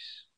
Peace.